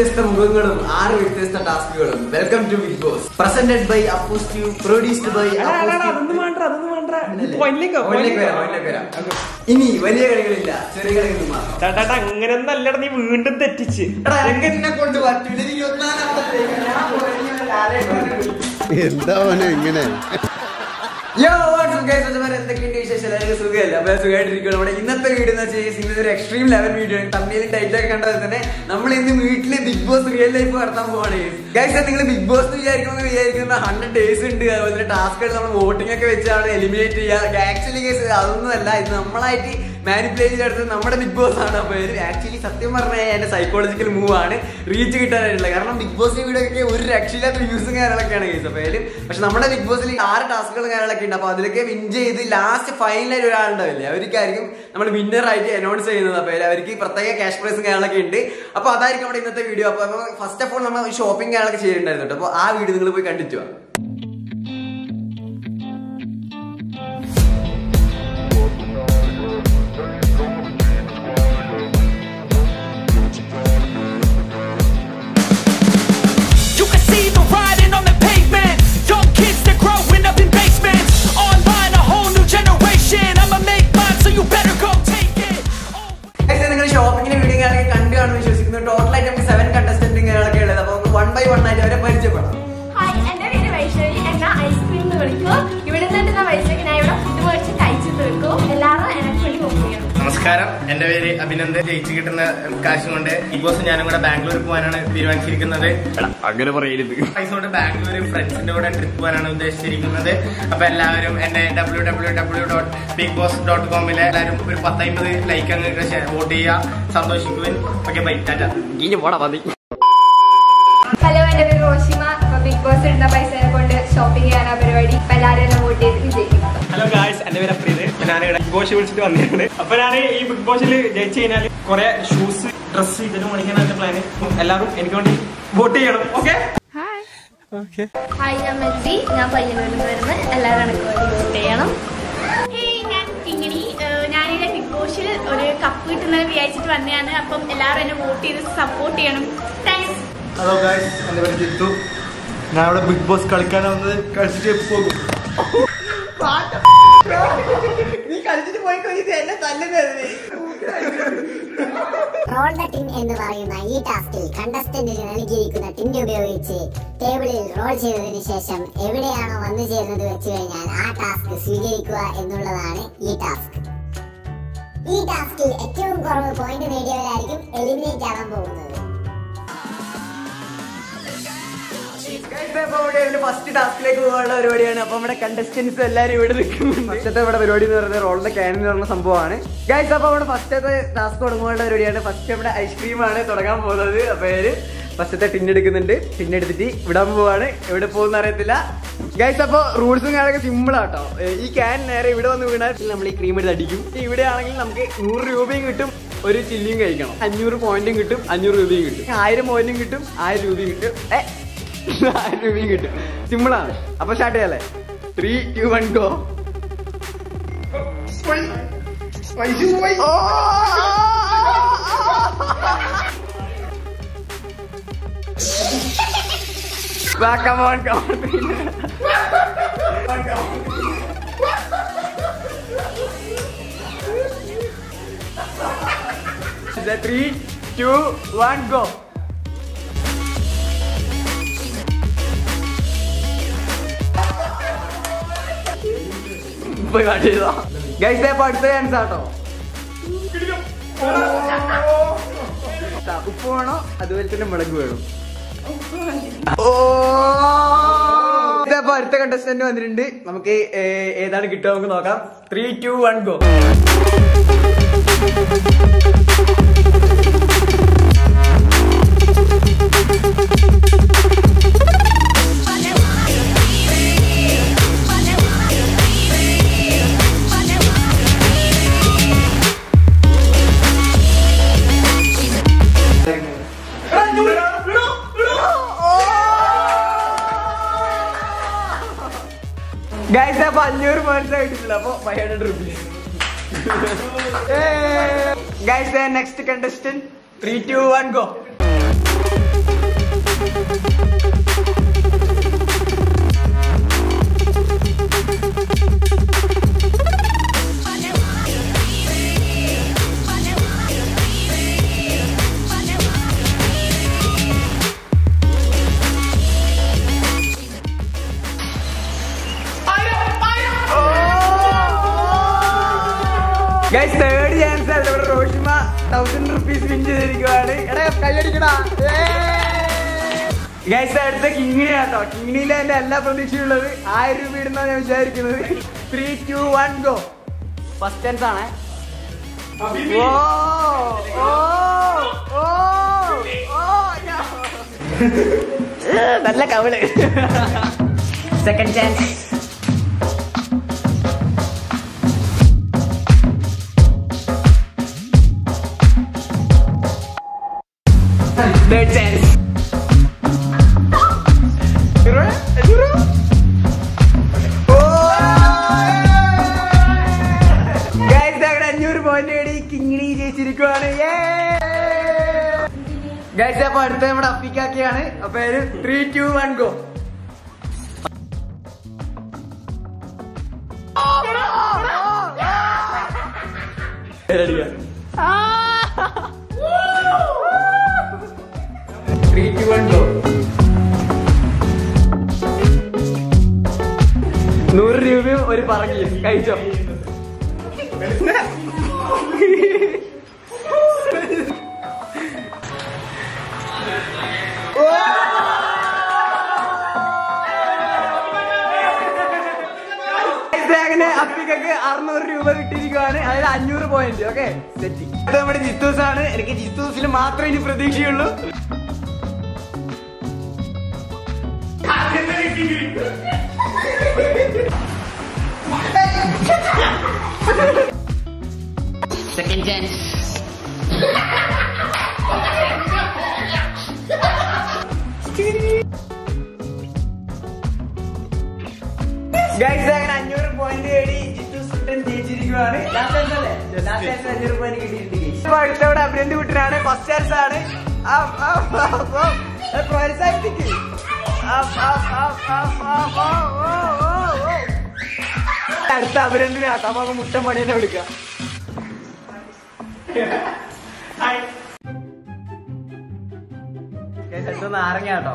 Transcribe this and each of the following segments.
വ്യത്യസ്ത മുഖങ്ങളും ആറ് വ്യത്യസ്ത ടാസ്കുകളും. Welcome to Bigg Boss presented by അപ്പോസ്റ്റീവ് produced by ഇനി വലിയ കളികളില്ല. ചെറിയ കളികൾ മാത്രം. അങ്ങനെ നല്ലട നീ വീണ്ടും തെറ്റിച്ച്. എന്നെ കൊണ്ട് പറ്റൂല. എന്താ ഇങ്ങനെ? സുഖമല്ല? അപ്പൊ സുഖമായിട്ടിരിക്കുകയാണ് നമ്മുടെ ഇന്നത്തെ വീഡിയോ എന്ന് വെച്ചാൽ സിംഗിൾ ഒരു എക്സ്ട്രീം ലെവൽ വീഡിയോ ആണ്. തമ്മിൽ ടൈറ്റ് ആക്കി കണ്ടത് തന്നെ നമ്മൾ ഇന്ന് വീട്ടിലെ ബിഗ് ബോസ് റിയൽ ലൈഫ് നടത്താൻ പോവാണ്. ഗൈസ് നിങ്ങൾ ബിഗ് ബോസ് എന്ന് വിചാരിക്കുമ്പോൾ വിചാരിക്കുന്ന ഹൺഡ്രഡ് ഡേയ്സ് ഉണ്ട്. അതുപോലെ തന്നെ ടാസ്കുകൾ നമ്മൾ വോട്ടിംഗ് ഒക്കെ വെച്ചാണ് എലിമിനേറ്റ് ചെയ്യുക. ആക്ച്വലി ഗൈസ് അതൊന്നും അല്ല. ഇത് നമ്മളായിട്ട് മാനിപ്പുലേറ്റ് ചെയ്തെടുത്തത് നമ്മുടെ ബിഗ് ബോസ് ആണ്. അപ്പൊ ആക്ച്വലി സത്യം പറഞ്ഞാൽ എന്റെ സൈക്കോളജിക്കൽ മൂവ് ആണ്. റീച്ച് കിട്ടാനായിട്ടുള്ളത് കാരണം ബിഗ് ബോസിന്റെ വീഡിയോ ഒക്കെ ഒരു രക്ഷയില്ലാത്ത വ്യൂസും കാര്യങ്ങളൊക്കെയാണ് കേസ് അപ്പൊ അതിലും പക്ഷെ നമ്മുടെ ബിഗ് ബോസിൽ ആറ് ടാസ്കുകളും കാര്യങ്ങളൊക്കെ ഉണ്ട്. അപ്പൊ അതിലൊക്കെ വിൻ ചെയ്ത് ലാസ്റ്റ് ഫൈനലായിട്ട് ഒരാളുണ്ടാവില്ലേ അവർക്കായിരിക്കും നമ്മൾ വിന്നർ ആയിട്ട് അനൗൺസ് ചെയ്യുന്നത്. അപ്പോൾ അവർക്ക് പ്രത്യേക ക്യാഷ് പ്രൈസും കാര്യങ്ങളൊക്കെ ഉണ്ട്. അപ്പൊ അതായിരിക്കും നമ്മുടെ ഇന്നത്തെ വീഡിയോ അപ്പൊ ഫസ്റ്റ് ഓഫ് ഓൾ നമ്മൾ ഷോപ്പിംഗ് കാര്യങ്ങളൊക്കെ ചെയ്യുന്നുണ്ടായിരുന്നു കേട്ടോ അപ്പൊ ആ വീഡിയോ നിങ്ങൾ പോയി കണ്ടിട്ട് പരിചയപ്പെടാം. ഹായ് എന്റെ പേര് വൈഷ്ണവി. എന്നെ ഐസ്ക്രീം എന്ന് വിളിക്കൂ ഇവിടെ നിന്നിട്ട് ഞാൻ വൈഷ്ണവി ഞാൻ ഇവിടെ ഫുഡ് മേടിച്ച് കഴിച്ചു തീർക്കും. എല്ലാവരും എനിക്ക് വേണ്ടി ബുക്ക് ചെയ്യണം. നമസ്കാരം. എന്റെ പേര് അഭിനന്ദൻ. ജയിച്ചു കിട്ടുന്ന കാശ് കൊണ്ട് ഈ ദിവസം ഞാനും കൂടെ ബാംഗ്ലൂർ പോകാനാണ് തീരുമാനിച്ചിരിക്കുന്നത്. അങ്ങനെ പറയരുത്. പൈസ കൊണ്ട് ബാംഗ്ലൂർ ഫ്രണ്ട്സിന്റെ കൂടെ ട്രിപ്പ് പോകാനാണ് ഉദ്ദേശിച്ചിരിക്കുന്നത്. അപ്പൊ എല്ലാവരും എന്റെ W W W dot Bigg Boss dot കോമിലെ എല്ലാവരും ഒരു പത്തൈമ്പത് ലൈക്ക് അങ്ങ് വോട്ട് ചെയ്യുക. സന്തോഷിക്കുവാൻ. Okay bye tata. Bigg Boss ഇടുന്ന പൈസ കൊണ്ട് ഷോപ്പിംഗ് ചെയ്യാനാ പരിപാടി. അപ്പൊ എല്ലാവരും വോട്ട് ചെയ്ത് വിജയിക്കും. ഹലോ ഗായ്സ് എന്റെ പേര് അപ്രീത്. ഞാൻ ബിഗ് ബോസ് വിളിച്ചിട്ട് വന്നിട്ടുണ്ട് അപ്പൊ ഞാൻ ഈ ബിഗ് ബോസിൽ ജയിച്ചു കഴിഞ്ഞാൽ കുറെ ഷൂസ് ഡ്രസ് ഇതെല്ലാം മേടിക്കാനാണ് പ്ലാന് എല്ലാവരും എനിക്ക് വേണ്ടി വോട്ട് ചെയ്യണം. ഓക്കെ ഹായ് ഞാൻ മെൽബി ഞാൻ പയ്യന്നൂരിൽ നിന്ന് വരുന്നത്. എല്ലാവരും വോട്ട് ചെയ്യണം. ബോസിൽ ഒരു കപ്പ് കിട്ടുന്നത് വിചാരിച്ചിട്ട് വന്നതാണ്. അപ്പം എല്ലാവരും എന്നെ വോട്ട് ചെയ്ത് സപ്പോർട്ട് ചെയ്യണം. താങ്ക്സ് ഹലോ ഗായ്സ് എന്റെ പേര് ജിത്തു. ഞാൻ അവിടെ ബിഗ് ബോസ് കളിക്കാൻ വന്നത് കളിച്ചിട്ട് പോകും. നീ കളിച്ചിട്ട് പോയി കഴിഞ്ഞിട്ട് എന്നെ തല്ലുന്നത്. റോൾ ദ ടിൻ എന്ന് പറയുന്ന ഈ ടാസ്കിൽ കണ്ടസ്റ്റന്റിന് നൽകിയിരിക്കുന്ന ടിൻ ഉപയോഗിച്ച് ടേബിളിൽ റോൾ ചെയ്തതിനു ശേഷം എവിടെയാണോ വന്നു ചേരുന്നത് വെച്ച് കഴിഞ്ഞാൽ ആ ടാസ്ക് സ്വീകരിക്കുക എന്നുള്ളതാണ് ഈ ടാസ്ക്. ഈ ടാസ്കിൽ ഏറ്റവും കുറവ് പോയിന്റ് നേടിയവരായിരിക്കും എലിമിനേറ്റ് ആവാൻ പോകുന്നത്. ഫസ്റ്റ് ടാസ്കിലേക്ക് പോകാനുള്ള പരിപാടിയാണ്. അപ്പൊ നമ്മുടെ കണ്ടസ്റ്റൻസ് എല്ലാരും ഇവിടെ നിൽക്കുന്നുണ്ട്. ഫസ്റ്റത്തെ ഇവിടെ പരിപാടി എന്ന് പറയുന്നത് റോളിന്റെ ക്യാനിൽ പറഞ്ഞ സംഭവമാണ്. ഗൈസ് അപ്പൊ നമ്മുടെ ഫസ്റ്റത്തെ ടാസ്ക് തുടങ്ങാനുള്ള പരിപാടിയാണ്. ഫസ്റ്റ് നമ്മുടെ ഐസ്ക്രീം ആണ് തുടങ്ങാൻ പോകുന്നത്. അപ്പൊ ഫസ്റ്റത്തെ ടിന്നെടുക്കുന്നുണ്ട് ടിന്നെടുത്തിട്ട് വിടാൻ പോവാണ്. എവിടെ പോകുന്ന അറിയത്തില്ല. ഗൈസ് അപ്പൊ റൂൾസും കാര്യമൊക്കെ സിമ്പിൾ ആട്ടോ. ഈ ക്യാൻ നേരെ ഇവിടെ വന്ന് വീണാൽ നമ്മൾ ഈ ക്രീം എടുത്ത് അടിക്കും. ഇവിടെ ആണെങ്കിൽ നമുക്ക് നൂറ് രൂപയും കിട്ടും. ഒരു ചില്ലിയും കഴിക്കണം. അഞ്ഞൂറ് പോയിന്റും കിട്ടും. അഞ്ഞൂറ് രൂപയും കിട്ടും. ആയിരം പോയിന്റും കിട്ടും. ആയിരം രൂപയും കിട്ടും. ഏ ആയിരം രൂപയും കിട്ടും സിമ്പിൾ ആണ് അപ്പൊ start ചെയ്യാല്ലേ three two one go Come on, come on. Three, two, one, go. പോയി പാട്ട് ചെയ്തോ. ഗൈസ് അപ്പൊ അടുത്ത ചാൻസ് ആട്ടോ. ട്ടാ, ഉപ്പ് വേണോ? അതുപോലെ തന്നെ മുളക് വേണം? ഓ! ഇതപ്പോ അടുത്ത കണ്ടസ്റ്റന്റ് വന്നിട്ടുണ്ട്. നമുക്ക് ഏതാണ് കിട്ടുക നമുക്ക് നോക്കാം. Three two one go guys അപ്പൊ അഞ്ഞൂറ് പോയിന്റ്സ് ആയിട്ടില്ല അപ്പൊ hundred rupees guys next contestant three two one go thousand rupees win ചെയ്തിരിക്കുവാണ്. എടാ കൈയടിക്കടാ ഗൈസ് അടുത്ത കിങ്ങിണി കേട്ടോ കിങ്ങിണിയിലെ എന്റെ എല്ലാ പ്രതീക്ഷയുള്ളത് ആയിരം രൂപ ഇടുന്ന ഞാൻ വിചാരിക്കുന്നത്. Three two one go first chance ആണ്. ഓ ഓ ഓ ഓ നല്ല കവിൾ. സെക്കൻഡ് ചാൻസ് ഗൈസ് അപ്പൊ അടുത്ത നമ്മുടെ അപ്പിക്കാക്കിയാണ് അപ്പൊ three two one go three two one go നൂറ് രൂപയും ഒരു പറങ്ങിയും കഴിച്ചോ? അറുന്നൂറ് രൂപ കിട്ടിയിരിക്കുകയാണ് അതായത് അഞ്ഞൂറ് പോയിന്റ് ഓക്കെ സെറ്റ് ഇത് നമ്മുടെ ജിത്തൂസ് ആണ് എനിക്ക് ജിത്തൂസിൽ മാത്രമേ ഇനി പ്രതീക്ഷയുള്ളൂ. സെക്കൻഡ് ചാൻസ് ഗൈസ് അങ്ങനെ അഞ്ഞൂറ് പോയിന്റ് നേടി അപ്പൊ അടുത്തവിടെ അഭിനന്ദ് കുട്ടനാണ് ഫസ്റ്റ് ചാൻസ് ആണ് പ്രോത്സാഹിപ്പിക്ക്. അടുത്ത അഭിനന്ദിനെ നമുക്ക് മുട്ടൻ പണീനെ വിളിക്കാം നാരങ്ങ കേട്ടോ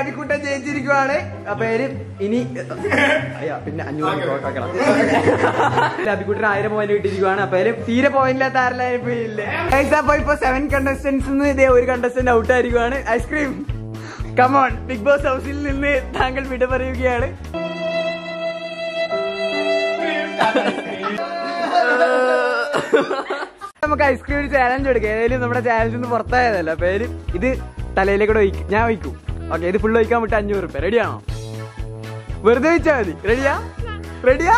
അബിക്കുട്ടൻ ജയിച്ചിരിക്കുവാണ്. അപ്പൊ ഇനി അയ്യാ പിന്നെ അഞ്ഞൂറ് അബിക്കുട്ടൻ ആയിരം പോയിന്റ് കിട്ടിയിരിക്കുവാണ് അപ്പൊ തീരെ പോയിന്റില്ലാത്ത ആരെല്ലാം അപ്പൊ ഇപ്പൊ സെവൻ കണ്ടസ്റ്റൻസ് ഇതേ ഒരു contestant out ആയിരിക്കുവാണ്. Ice cream come on Bigg Boss ഹൗസിൽ നിന്ന് താങ്കൾ വിട പറയുകയാണ്. നമുക്ക് ഐസ്ക്രീം ഒരു ചാലഞ്ച് എടുക്കാം. ഏതായാലും നമ്മുടെ ചാലഞ്ച് നിന്ന് പുറത്തായതല്ല. പേര് ഇത് തലയിലേക്കൂടെ ഒഴിക്കും. ഞാൻ ഒഴിക്കും. ഓക്കെ ഇത് ഫുള്ള് കഴിക്കാൻ വിട്ട് അഞ്ഞൂറ് റുപ്യ. റെഡിയാണോ വെറുതെ വെച്ചാൽ മതി. റെഡിയാ റെഡിയാ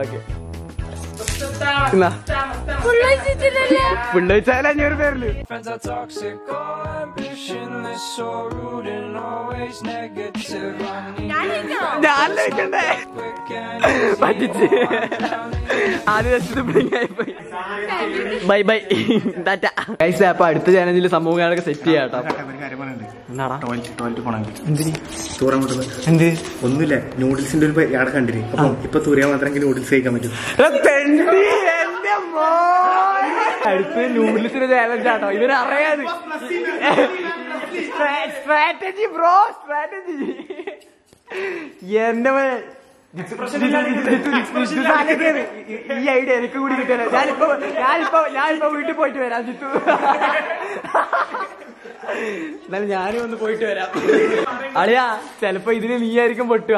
ഓക്കെ. ഫുള്ള് വെച്ചാൽ അഞ്ഞൂറ് പേരിൽ Friends or rude and always negative. And പറ്റിച്ച് ആദ്യ ആയിപ്പോയി ബൈ ബൈ ടാറ്റ ഗൈസ് അപ്പൊ അടുത്ത ചാനലിൽ സംഭവങ്ങളൊക്കെ സെറ്റ് ചെയ്യാട്ടോ ഒന്നുമില്ല. നൂഡിൽസിന്റെ ഒരു അവിടെ കണ്ടില്ലേ? അപ്പൊ ഇപ്പൊ തൂറിയാൻ മാത്രം നൂഡിൽസ് കഴിക്കാൻ പറ്റും. തെണ്ടി എന്റെ മോനെ. അടുത്ത് നൂഡിൽസിന് ചാലഞ്ച് ആട്ടോ. ഇവന് അറിയാത്. സ്ട്രാറ്റജി ബ്രോ സ്ട്രാറ്റജി എന്റെ. ഈ ഐഡിയ എനിക്ക് കൂടി കിട്ടിയാലോ ഞാനിപ്പോ ഞാനിപ്പോ ഞാനിപ്പോ വീട്ടിൽ പോയിട്ട് വരാം ജിത്തു. എന്നാലും ഞാനും ഒന്ന് പോയിട്ട് വരാം. അളിയാ ചെലപ്പോ ഇതിന് നീ ആയിരിക്കും പൊട്ടുക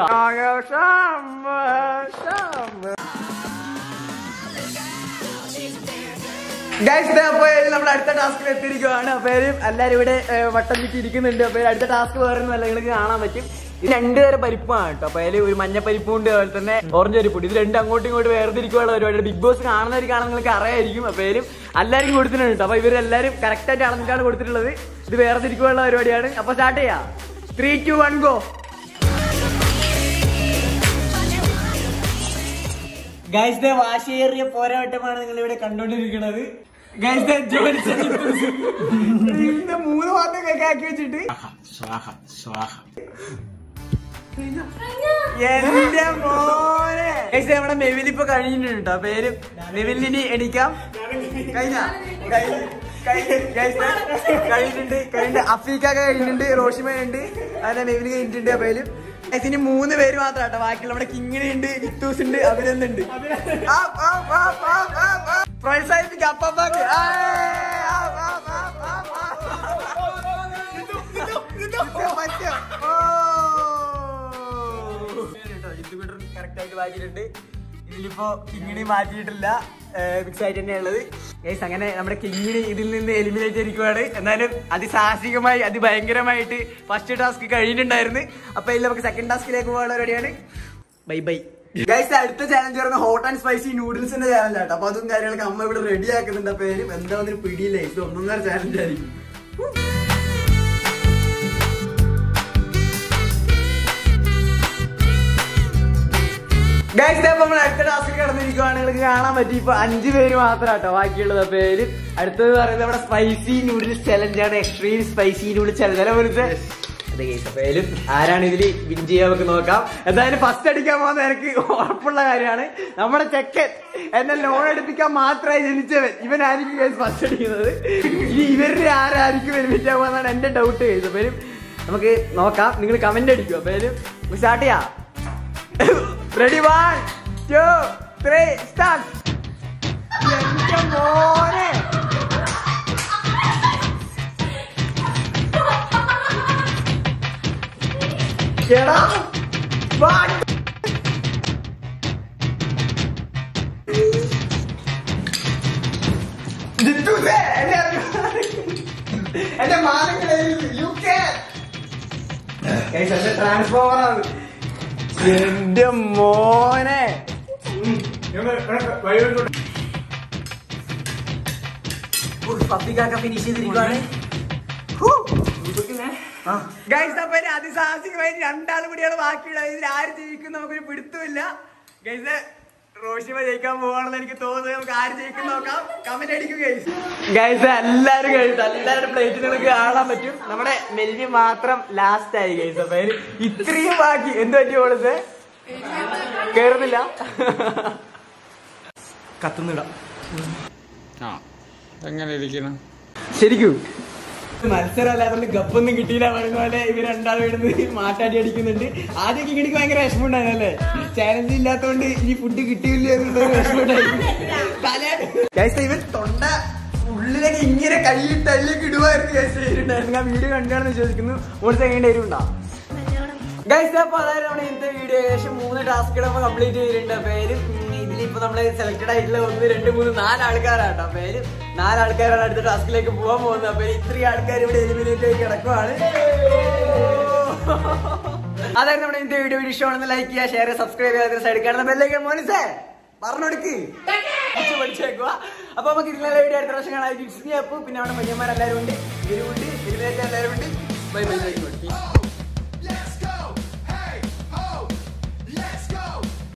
ഗൈസ് അപ്പോൾ നമ്മൾ അടുത്ത ടാസ്കിൽ എത്തിയിരിക്കുകയാണ്. അപ്പോൾ എല്ലാവരും ഇവിടെ വട്ടം ചുറ്റി ഇരിക്കുന്നുണ്ട് അപ്പോൾ അടുത്ത ടാസ്ക് വേറെ ഒന്നുമല്ല നിങ്ങൾക്ക് കാണാൻ പറ്റും. ഇത് രണ്ടുതരം പരിപ്പാണ് കേട്ടോ. അപ്പോൾ അതിൽ ഒരു മഞ്ഞ പരിപ്പുണ്ട് അതുപോലെ തന്നെ ഓറഞ്ച് പരിപ്പുണ്ട് ഇത് രണ്ട് അങ്ങോട്ടും ഇങ്ങോട്ടും വേർതിരിക്കുവാനുള്ള പരിപാടി. ബിഗ് ബോസ് കാണുന്നവർക്കാണ് നിങ്ങൾക്ക് അറിയായിരിക്കും. അപ്പോൾ അതിലും എല്ലാവരും കൊടുത്തിട്ടുണ്ട് കേട്ടോ. അപ്പോൾ ഇവരെല്ലാവരും കറക്റ്റായിട്ട് അളന്നിട്ടാണ് കൊടുത്തിട്ടുള്ളത്. ഇത് വേർതിരിക്കുവാനുള്ള പരിപാടിയാണ്. അപ്പോൾ സ്റ്റാർട്ട് ചെയ്യാം. Three two one go guys വാശിയേറിയ പോരാട്ടമാണ് നിങ്ങൾ ഇവിടെ ഇന്ന് മൂന്ന് കേക്ക് ആക്കി വെച്ചിട്ട്. എന്റെ മോനെ. നമ്മുടെ മെവിൽ ഇപ്പൊ കഴിഞ്ഞിട്ടുണ്ട് കേട്ടോ പേര് മെവിലിനി എണിക്കാം. കഴിഞ്ഞ? കഴിഞ്ഞിട്ടുണ്ട് കഴിഞ്ഞിട്ട് അഫീക്കൊക്കെ കഴിഞ്ഞിട്ടുണ്ട് റോഷിമൻ ഉണ്ട് അതിന്റെ മെവിലി കഴിഞ്ഞിട്ടുണ്ട് അതിലും ഗൈസ് ഇനി മൂന്ന് പേര് മാത്രം കേട്ടോ ബാക്കിയുള്ള നമ്മുടെ കിങ്ങിണി ഉണ്ട് വിത്തൂസ് ഉണ്ട്. അഭിനന്ദൻ ഉണ്ട് പ്രോത്സാഹിപ്പിക്കാം അപ്പാക്ക് കറക്റ്റ് ആയിട്ട് ഇതിലിപ്പോ കിങ്ങിണി മാറ്റിയിട്ടില്ല. മിക്സ് ആയിട്ട് തന്നെയുള്ളത് ഗൈസ് അങ്ങനെ നമ്മുടെ കിങ്ങിണി ഇതിൽ നിന്ന് എലിമിനേറ്റ് ചെയ്തിരിക്കുവാണ് എന്നാലും അതിസാഹസികമായി അതിഭയങ്കരമായിട്ട് ഫസ്റ്റ് ടാസ്ക് കഴിഞ്ഞിട്ടുണ്ടായിരുന്നു. അപ്പൊ ഇതിൽ നമുക്ക് സെക്കൻഡ് ടാസ്കിലേക്ക് പോകാനുള്ള റെഡിയാണ്. ബൈ ബൈ അടുത്ത ചാലഞ്ച് പറയുന്ന ഹോട്ട് ആൻഡ് സ്പൈസി നൂഡിൽസിന്റെ ചാലഞ്ച് ആട്ടോ. അപ്പൊ അതും കാര്യങ്ങളൊക്കെ അമ്മ ഇവിടെ റെഡി ആക്കുന്നുണ്ട്. അപ്പൊ എന്താണെന്നൊരു പിടിയില്ല. ഇത് ഒന്നൊന്നര ചാലഞ്ച് ആയിരിക്കും. നമ്മൾ അടുത്ത ടാസ്കിൽ കടന്നിരിക്കുവാണ്. നിങ്ങൾക്ക് കാണാൻ പറ്റി ഇപ്പൊ അഞ്ചു പേര് മാത്രം കേട്ടോ ബാക്കിയുള്ളത് പേര് അടുത്തത് പറയുന്നത് നമ്മുടെ സ്പൈസി നൂഡിൽസ് ചലഞ്ചാണ് എക്സ്ട്രീം സ്പൈസി നൂഡിൽസ് ചലഞ്ച് അല്ല ഗൈസ് ആരാണ് ഇതിൽ വിൻ ചെയ്യാൻ നമുക്ക് നോക്കാം. എന്തായാലും ഫസ്റ്റ് അടിക്കാൻ പോകുന്ന എനിക്ക് ഉറപ്പുള്ള കാര്യമാണ്. നമ്മുടെ ചെക്കൻ എന്നെ ലോൺ എടുപ്പിക്കാൻ മാത്രമായി ജനിച്ചവൻ. ഇവനായിരിക്കും ഫസ്റ്റ് അടിക്കുന്നത്. ഇനി ഇവരുടെ ആരായിരിക്കും എലിമിറ്റാൻ പോകുന്നതാണ് എന്റെ ഡൗട്ട് ഗൈസ് പേരും നമുക്ക് നോക്കാം. നിങ്ങൾ കമന്റ് അടിക്കും. പേരും സ്റ്റാർട്ട് ചെയ്യാം. Ready one two three start എന്റെ മോനെ എടാ വൺ ജിത്തുസേ, എന്നെ അറിയോ? എന്റെ മാനങ്ങളെ യു കെ എന്റെ ട്രാൻസ്ഫോമർ ആണ്. എന്റെ മോനെ. പപ്പിക്കാക്ക ഫിനിഷ് ചെയ്തിരിക്കുകയാണ് ഗൈസ് അപ്പൊ ഇനി അതിസാഹസികമായി രണ്ടാളും കൂടിയാണ് ബാക്കിയുള്ളത്. ഇതിൽ ആര് ജയിക്കും നമുക്കൊരു പിടുത്തമില്ല. ഗൈസ് റോഷിമ ജയിക്കാൻ പോവാണെന്ന് എനിക്ക് തോന്നുന്നത് നമുക്ക് ആര് ജയിക്കും നോക്കാം. കമന്റ് അടിക്കും ഗൈസ് ഗൈസ് എല്ലാരും കഴിച്ചു എല്ലാവരുടെ പ്ലേറ്റ് നിങ്ങൾക്ക് കാണാൻ പറ്റും. നമ്മുടെ മെൽവി മാത്രം ലാസ്റ്റ് ആയി ഗൈസ് അപ്പൊ ഇത്രയും ബാക്കി. എന്ത് പറ്റി ഓളത് കേറുന്നില്ല? കത്തുന്നിടാം. ആ എങ്ങനെ ഇരിക്കണം ശരിക്കും. മത്സരം അല്ലാതെ ഗപ്പൊന്നും കിട്ടിയില്ല. പറയുന്ന പോലെ ഇവർ രണ്ടാളും ഇടുന്ന് മാറ്റാടി അടിക്കുന്നുണ്ട്. ആദ്യം കിങ്ങിണിക്ക് ഭയങ്കര വിഷമമുണ്ടായിരുന്നു അല്ലേ ചാലഞ്ച് ഇല്ലാത്തതുകൊണ്ട് ഇനി ഫുഡ് കിട്ടിയില്ല എന്നുള്ള വിഷമമുണ്ടായിരുന്നു. Guys, ഇവൻ തൊണ്ട ഉള്ളിലേക്ക് ഇങ്ങനെ കയ്യിൽ തല്ലി ഇടുവായിരുന്നു ഞാൻ ചെയ്തിട്ടുണ്ടായിരുന്നു ആ വീഡിയോ കണ്ടാണെന്ന് വിശ്വസിക്കുന്നു. ഒരു സെക്കൻഡ് വരുന്നുണ്ടോ ഗൈസ് അപ്പൊ അതായത് നമ്മുടെ ഇന്നത്തെ വീഡിയോ ഏകദേശം മൂന്ന് ടാസ്കുകൾ നമ്മൾ കംപ്ലീറ്റ് ചെയ്തിട്ടുണ്ട്. പേര് ഇതിലിപ്പോ നമ്മൾ സെലക്ടഡ് ആയിട്ടുള്ള ഒന്ന് രണ്ട് മൂന്ന് നാല് ആൾക്കാരാട്ടോ പേര് നാല് ആൾക്കാരാണ് അടുത്ത ടാസ്കിലേക്ക് പോകാൻ പോകുന്നത്? അപ്പൊ ഇത്രയും ആൾക്കാർ ഇവിടെ എലിമിനേറ്റ് ആയി കിടക്കുവാണ്? അതായത് നമ്മുടെ ഇന്നത്തെ വീഡിയോ വീഡിയോ ഇഷ്ടമാണെന്ന് ലൈക്ക് ചെയ്യുക ഷെയർ സബ്സ്ക്രൈബ് ചെയ്യാതെ സൈഡ് കാണുന്ന ബെല്ലേക്ക് മോനിസേ പറഞ്ഞെടുക്ക് അപ്പൊ നമുക്ക് ഇന്നലെ വീഡിയോ അടുത്ത പ്രാവശ്യം കാണാൻ പിന്നെ അവിടെ പയ്യന്മാരെല്ലാവരും ഉണ്ട്. ഇവരും ഉണ്ട് ഇതിലേക്ക് എല്ലാവരും ഉണ്ട്. Bye bye bye